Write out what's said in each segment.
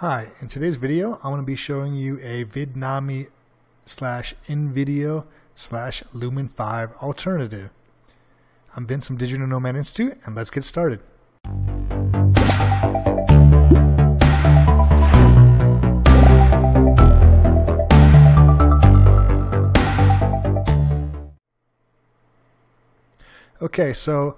Hi, in today's video, I'm going to be showing you a Vidnami slash InVideo slash Lumen 5 alternative. I'm Vince from Digital Nomad Institute, and let's get started. Okay, so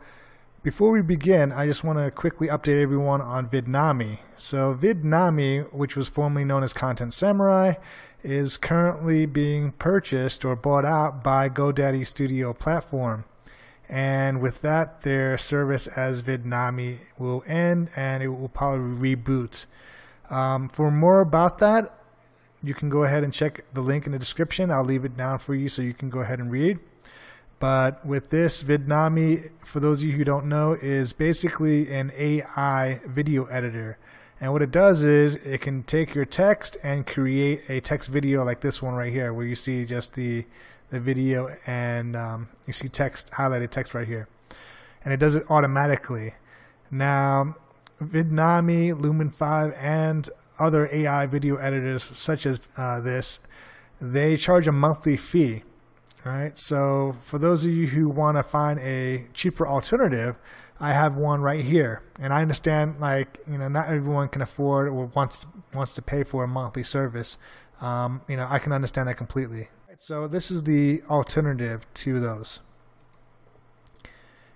before we begin, I just want to quickly update everyone on Vidnami. So Vidnami, which was formerly known as Content Samurai, is currently being purchased or bought out by GoDaddy Studio platform. And with that, their service as Vidnami will end and it will probably reboot. Um, for more about that, you can go ahead and check the link in the description. I'll leave it down for you so you can go ahead and read. But with this, Vidnami, for those of you who don't know, is basically an AI video editor. And what it does is it can take your text and create a text video like this one right here, where you see just the the video and um, you see text highlighted text right here, and it does it automatically. Now, Vidnami, Lumen 5, and other AI video editors such as uh, this, they charge a monthly fee. All right. So for those of you who want to find a cheaper alternative, I have one right here. And I understand like, you know, not everyone can afford or wants wants to pay for a monthly service. Um, you know, I can understand that completely. So this is the alternative to those.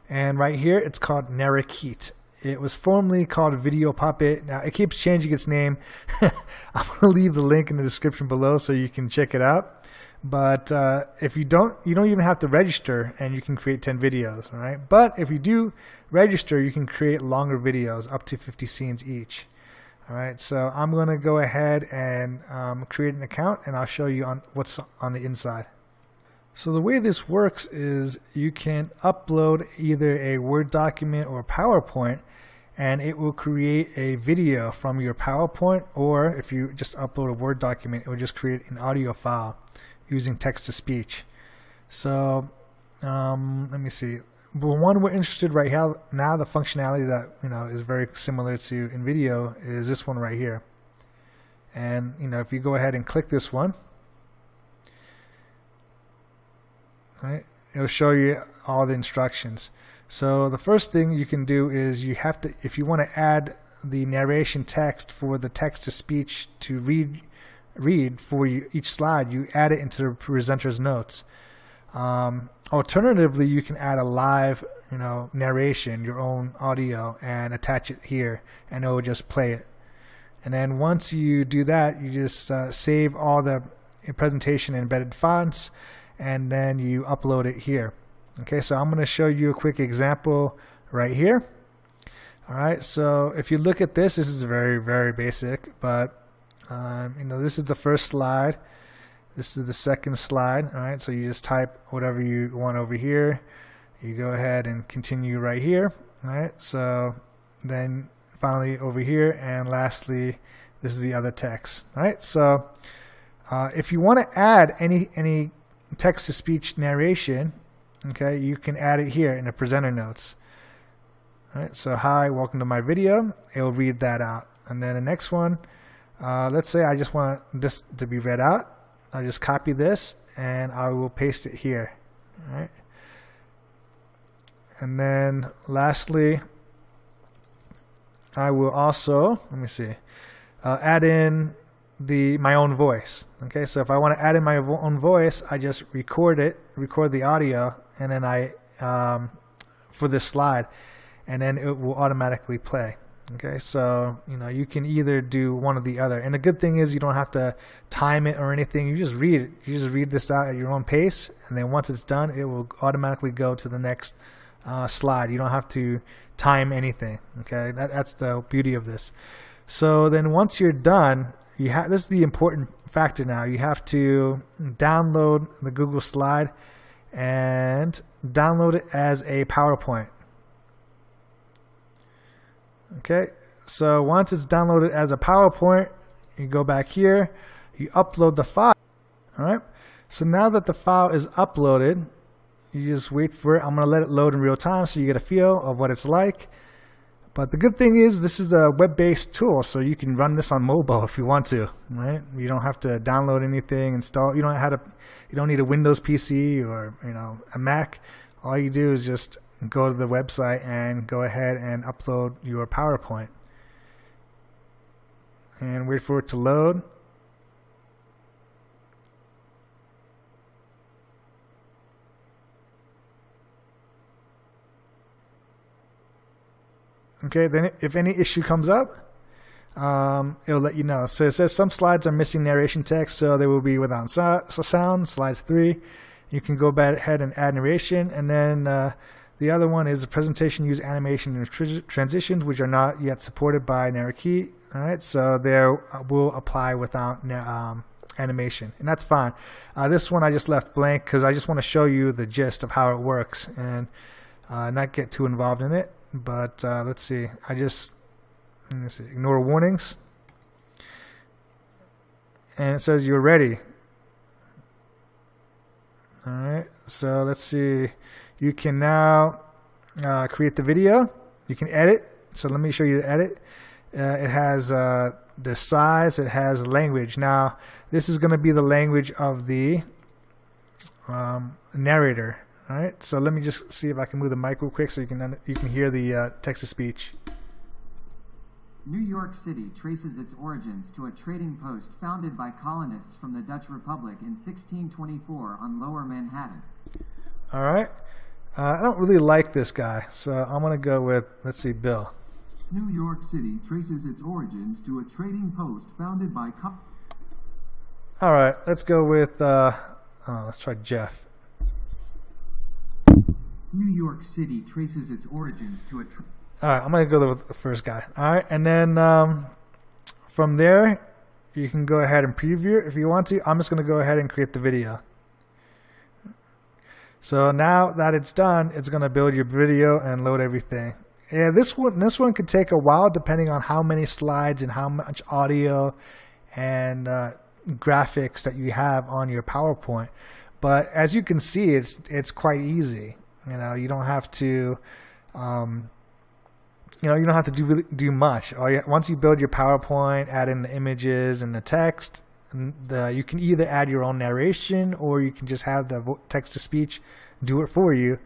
And right here it's called Narakeet. It was formerly called Video Puppet. Now it keeps changing its name. I'm going to leave the link in the description below so you can check it out. But uh, if you don't, you don't even have to register, and you can create 10 videos, right? But if you do register, you can create longer videos, up to 50 scenes each. All right, so I'm going to go ahead and um, create an account, and I'll show you on what's on the inside. So the way this works is you can upload either a Word document or PowerPoint, and it will create a video from your PowerPoint, or if you just upload a Word document, it will just create an audio file using text to speech. So um, let me see. The one we're interested right now, now the functionality that you know is very similar to InVideo is this one right here. And you know if you go ahead and click this one, right, it'll show you all the instructions. So the first thing you can do is you have to, if you want to add the narration text for the text to speech to read read for you, each slide, you add it into the presenter's notes. Um, alternatively, you can add a live, you know, narration, your own audio, and attach it here, and it will just play it. And then once you do that, you just uh, save all the presentation embedded fonts, and then you upload it here. Okay, so I'm going to show you a quick example right here. All right, so if you look at this, this is very, very basic, but um, you know, this is the first slide. This is the second slide. All right, so you just type whatever you want over here. You go ahead and continue right here. All right, so then finally over here, and lastly, this is the other text. All right, so uh, if you want to add any any text to speech narration, okay, you can add it here in the presenter notes. All right, so hi, welcome to my video. It will read that out, and then the next one. Uh, let's say I just want this to be read out. I'll just copy this and I will paste it here. All right. And then lastly, I will also, let me see, uh, add in the my own voice. Okay, so if I want to add in my own voice, I just record it, record the audio, and then I, um, for this slide, and then it will automatically play. Okay, so you know you can either do one or the other, and the good thing is you don't have to time it or anything. You just read it. You just read this out at your own pace, and then once it's done, it will automatically go to the next uh, slide. You don't have to time anything. Okay, that, that's the beauty of this. So then once you're done, you have this is the important factor now. You have to download the Google Slide and download it as a PowerPoint. Okay, so once it's downloaded as a PowerPoint, you go back here, you upload the file. All right, so now that the file is uploaded, you just wait for it. I'm going to let it load in real time so you get a feel of what it's like. But the good thing is this is a web-based tool, so you can run this on mobile if you want to, right? You don't have to download anything, install. You don't have to. You don't need a Windows PC or you know a Mac. All you do is just go to the website and go ahead and upload your PowerPoint, and wait for it to load. Okay, then if any issue comes up, um, it'll let you know. So it says some slides are missing narration text, so they will be without sound. Slides three, you can go ahead and add narration, and then uh, the other one is the presentation use animation and tr transitions, which are not yet supported by Narakeet. All right, so they will apply without um, animation, and that's fine. Uh, this one I just left blank because I just want to show you the gist of how it works and uh, not get too involved in it. But uh, let's see. I just see. Ignore warnings, and it says you're ready. All right. So let's see. You can now uh, create the video. You can edit. So let me show you the edit. Uh, it has uh, the size. It has language. Now this is going to be the language of the um, narrator. All right, so let me just see if I can move the mic real quick so you can you can hear the uh, text to speech. New York City traces its origins to a trading post founded by colonists from the Dutch Republic in 1624 on Lower Manhattan. All right, uh, I don't really like this guy, so I'm gonna go with let's see, Bill. New York City traces its origins to a trading post founded by. All right, let's go with. Uh, oh, let's try Jeff. New York City traces its origins to a. All right, I'm gonna go with the first guy. All right, and then um, from there, you can go ahead and preview if you want to. I'm just gonna go ahead and create the video. So now that it's done, it's gonna build your video and load everything. Yeah, this one this one could take a while depending on how many slides and how much audio and uh, graphics that you have on your PowerPoint. But as you can see, it's it's quite easy. You know, you don't have to, um, you know, you don't have to do really, do much. Or you, once you build your PowerPoint, add in the images and the text. And the you can either add your own narration or you can just have the text to speech do it for you,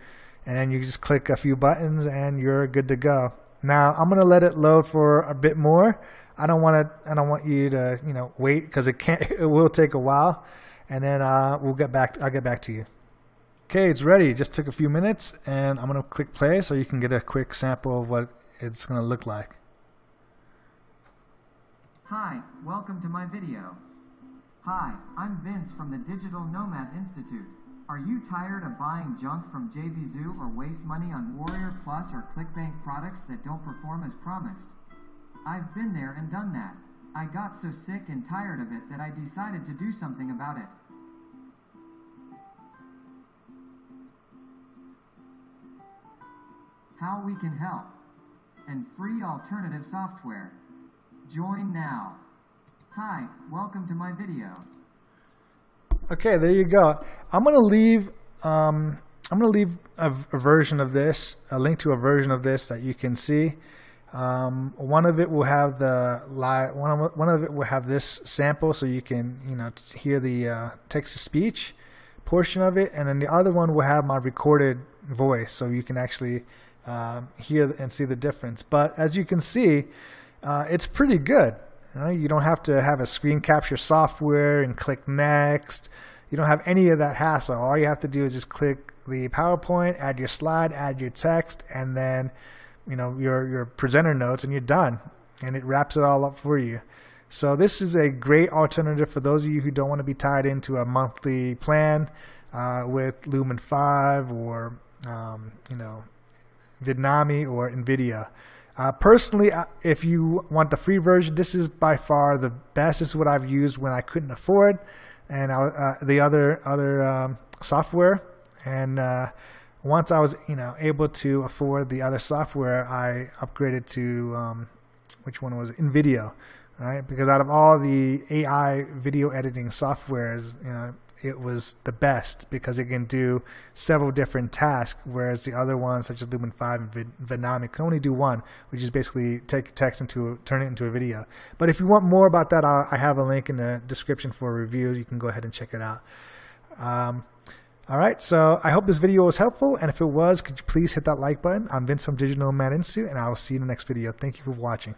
and then you just click a few buttons and you're good to go. Now I'm gonna let it load for a bit more. I don't want to. I don't want you to, you know, wait because it can't. It will take a while, and then uh, we'll get back. I'll get back to you. Okay, it's ready. It just took a few minutes, and I'm going to click play so you can get a quick sample of what it's going to look like. Hi, welcome to my video. Hi, I'm Vince from the Digital Nomad Institute. Are you tired of buying junk from JVZoo or waste money on Warrior Plus or ClickBank products that don't perform as promised? I've been there and done that. I got so sick and tired of it that I decided to do something about it. how we can help, and free alternative software. Join now. Hi, welcome to my video. Okay, there you go. I'm gonna leave. Um, I'm gonna leave a, a, version of this, a link to a version of this that you can see. Um, one of it will have the live. One of one of it will have this sample, so you can you know hear the uh, text to speech portion of it, and then the other one will have my recorded voice, so you can actually um, hear and see the difference. But as you can see, uh, it's pretty good. You, know, you don't have to have a screen capture software and click next. You don't have any of that hassle. All you have to do is just click the PowerPoint, add your slide, add your text, and then you know your your presenter notes, and you're done. And it wraps it all up for you. So this is a great alternative for those of you who don't want to be tied into a monthly plan uh, with Lumen 5 or um, you know Vidnami, or InVideo. Uh, personally, if you want the free version, this is by far the best. This is what I've used when I couldn't afford, and I, uh, the other other um, software. And uh, once I was, you know, able to afford the other software, I upgraded to um, which one was it? InVideo, right? Because out of all the AI video editing softwares, you know, it was the best because it can do several different tasks, whereas the other ones, such as Lumen 5 and Vidnami, can only do one, which is basically take text into turn it into a video. But if you want more about that, I'll, I have a link in the description for a review. You can go ahead and check it out. Um, all right, so I hope this video was helpful, and if it was, could you please hit that like button? I'm Vince from Digital Nomad Institute, and I will see you in the next video. Thank you for watching.